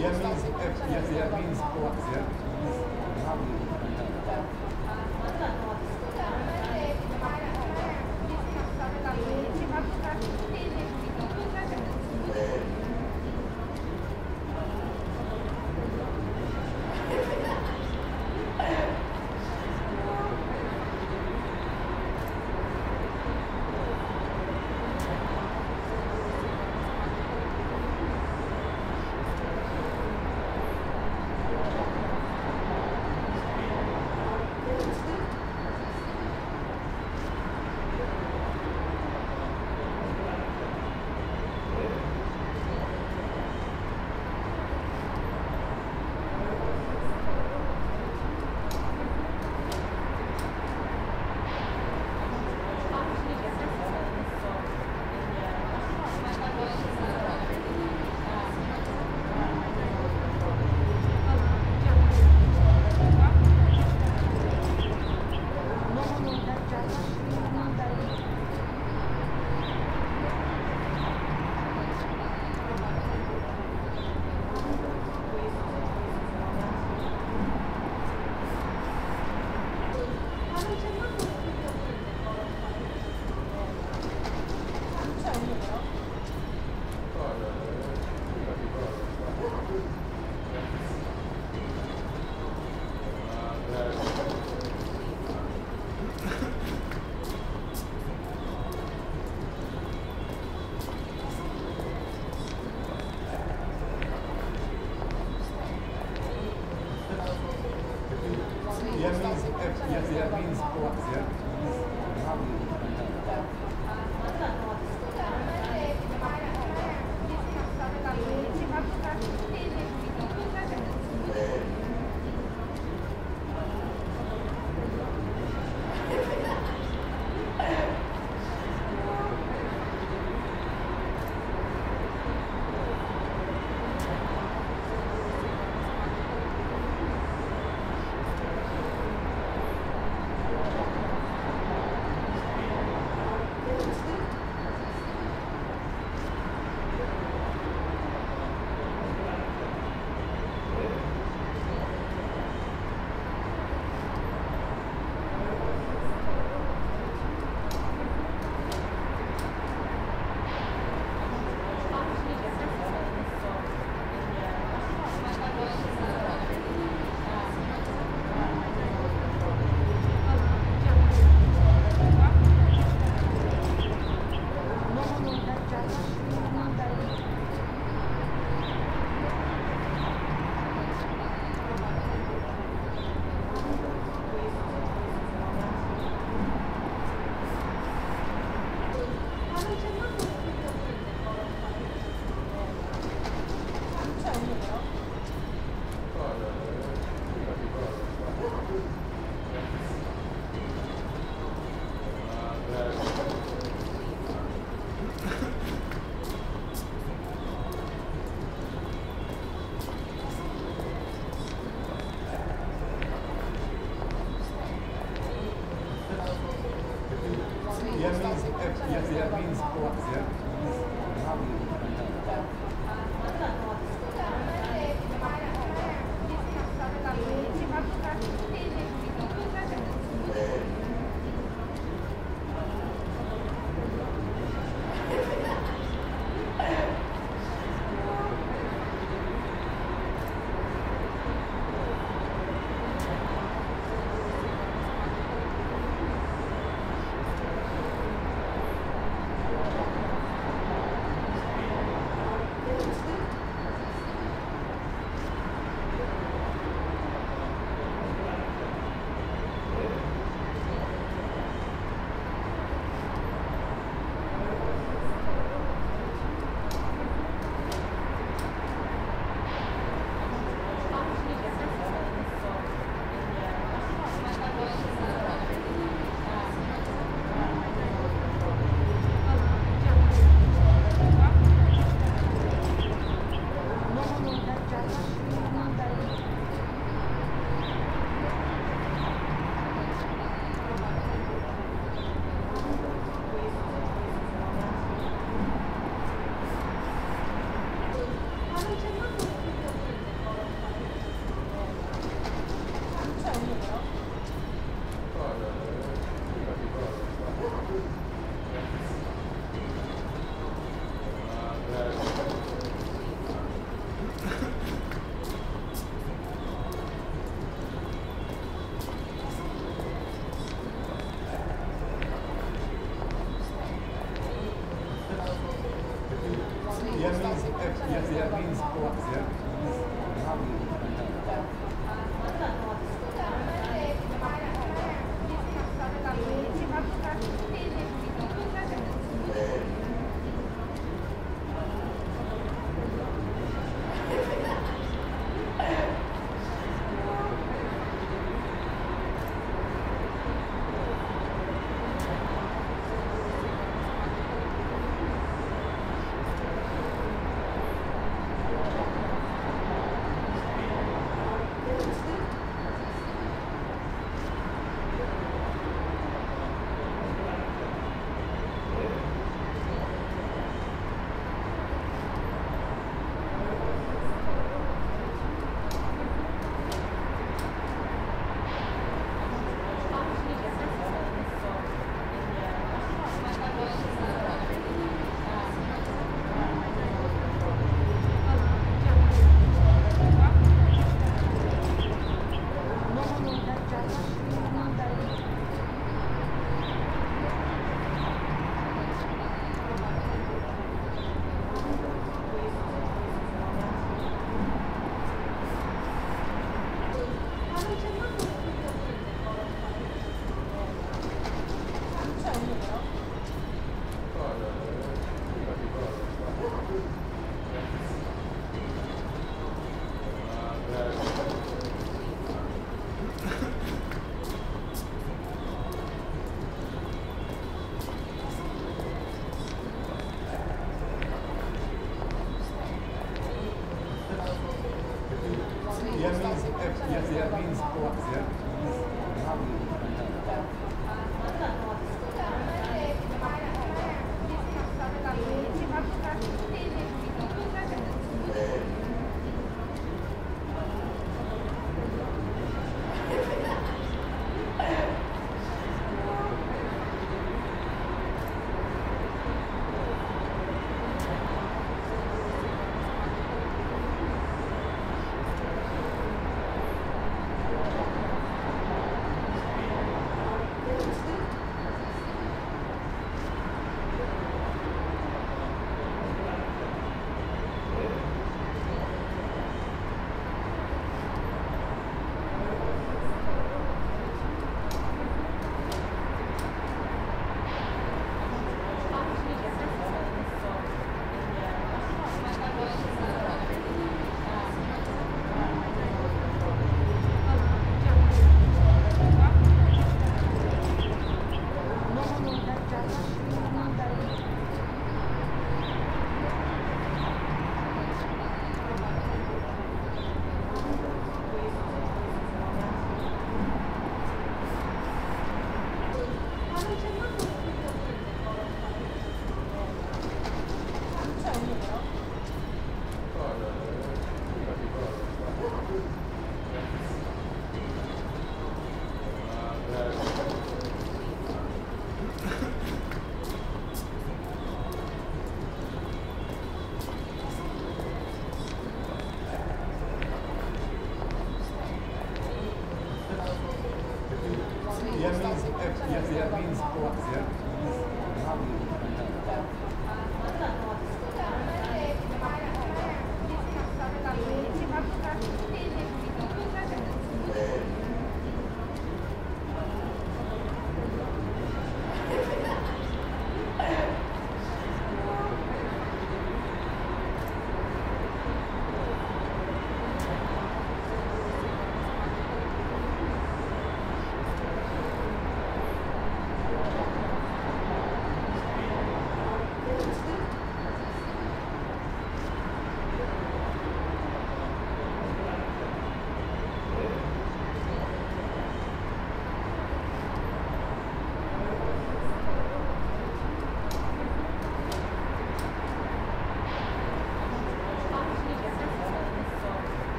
Yeah, means, yes, that means sports, yeah.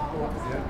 Yeah.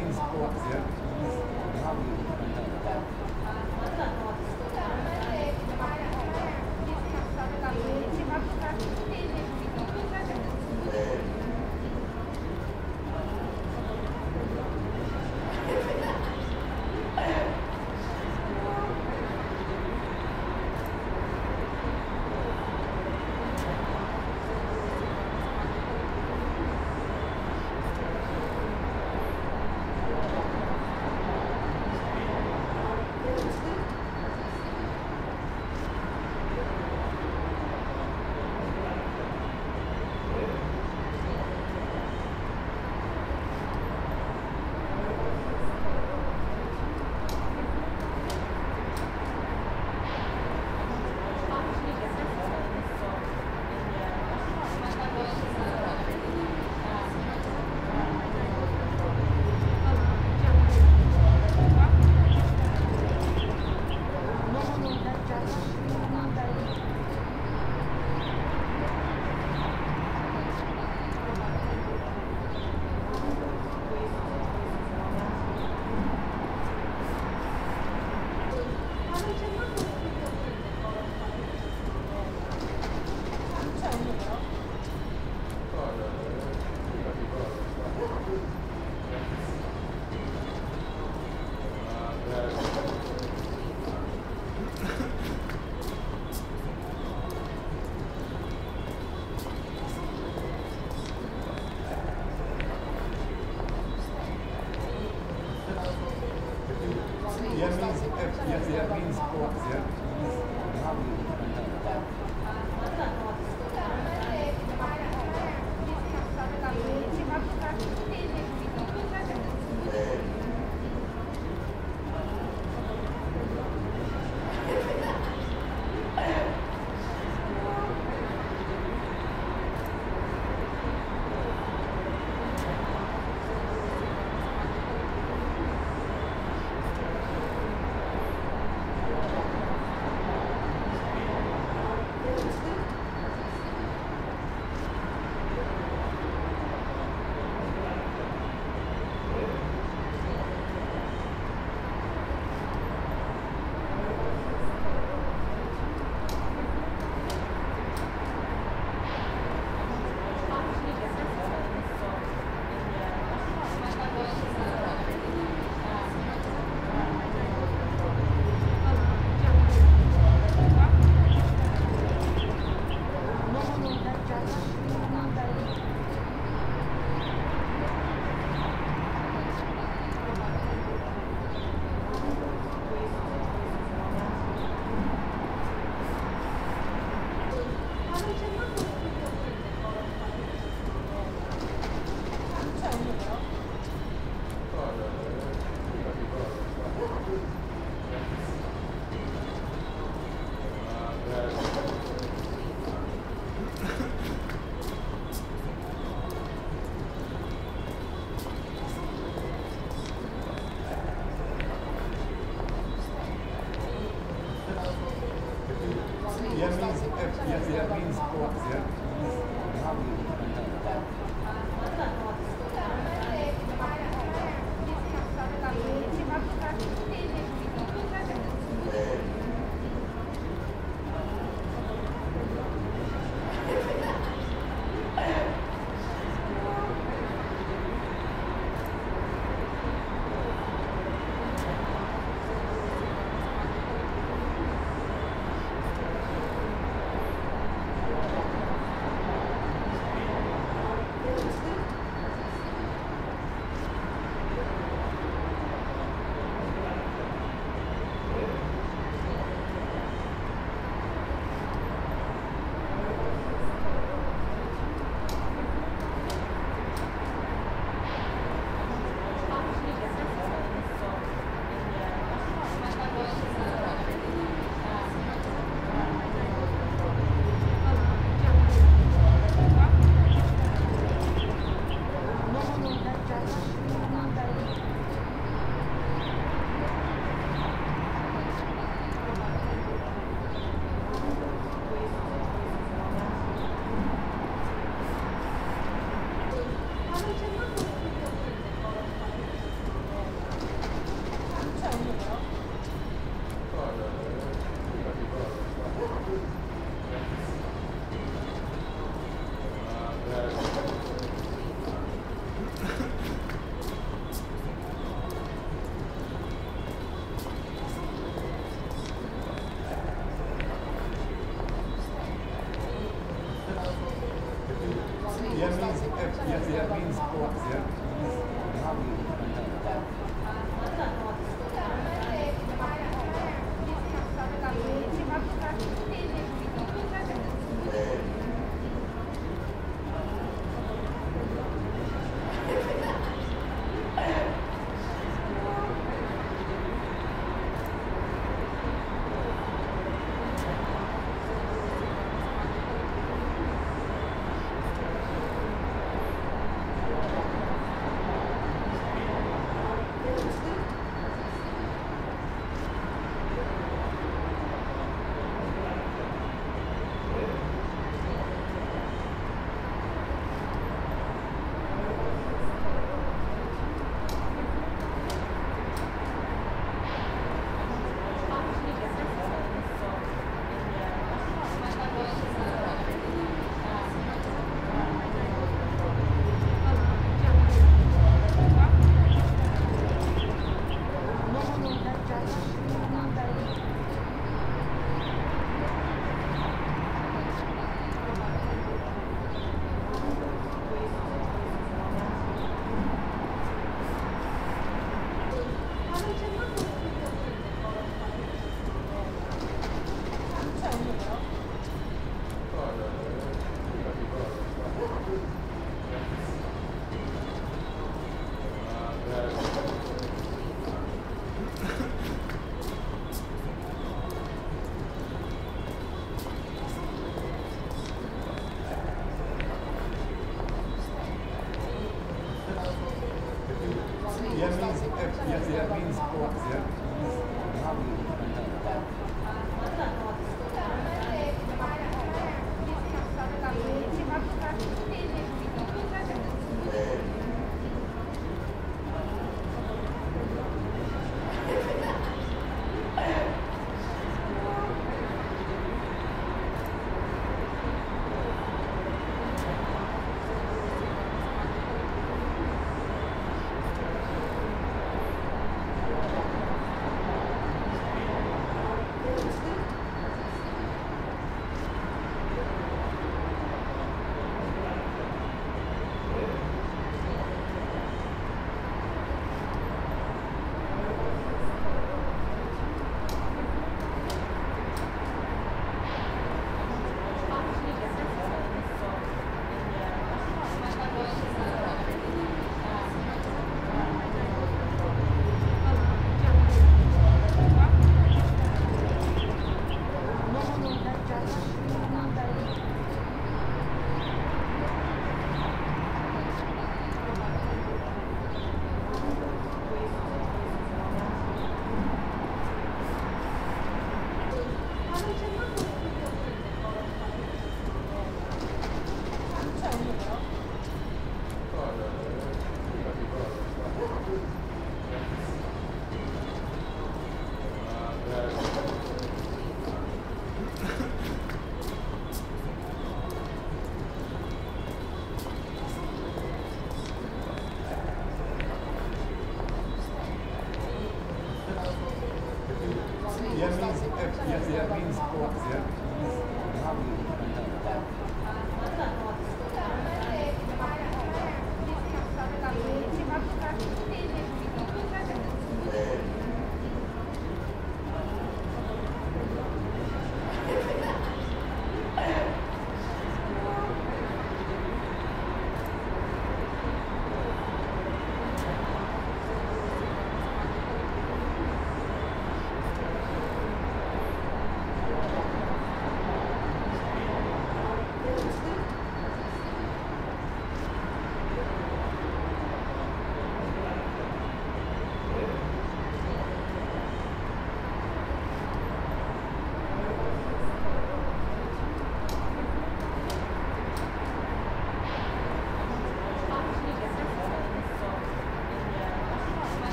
Yeah?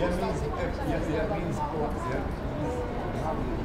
Yeah, means, yeah, yeah, means sports, yeah.